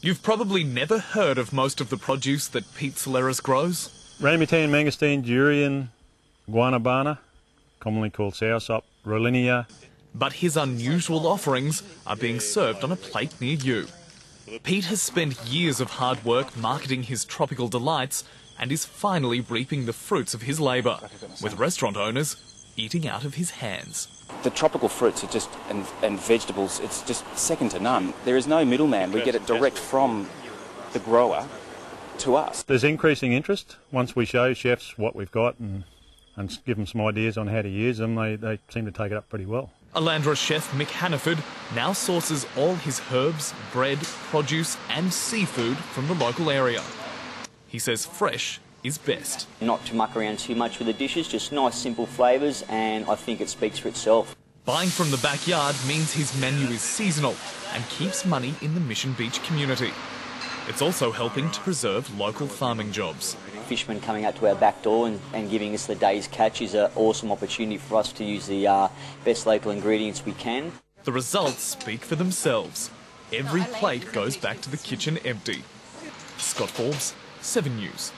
You've probably never heard of most of the produce that Pete Salleras grows. Rambutan, mangosteen, durian, guanabana, commonly called soursop, rollinia. But his unusual offerings are being served on a plate near you. Pete has spent years of hard work marketing his tropical delights and is finally reaping the fruits of his labour, with restaurant owners eating out of his hands. The tropical fruits are just, and, and vegetables, it's just second to none. There is no middleman. We get it direct from the grower to us. There's increasing interest once we show chefs what we've got and, and give them some ideas on how to use them. They, they seem to take it up pretty well. Elandra chef Mick Hannaford now sources all his herbs, bread, produce, and seafood from the local area. He says fresh is best. Not to muck around too much with the dishes, just nice simple flavours, and I think it speaks for itself. Buying from the backyard means his menu is seasonal and keeps money in the Mission Beach community. It's also helping to preserve local farming jobs. Fishermen coming out to our back door and, and giving us the day's catch is an awesome opportunity for us to use the uh, best local ingredients we can. The results speak for themselves. Every plate goes back to the kitchen empty. Scott Forbes, 7 News.